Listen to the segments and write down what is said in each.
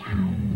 Oh,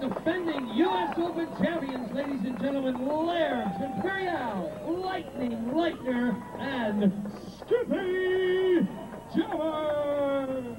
defending U.S. Open champions, ladies and gentlemen, Laird, Imperial, Lightning, Lightner, and Skippy Jobber.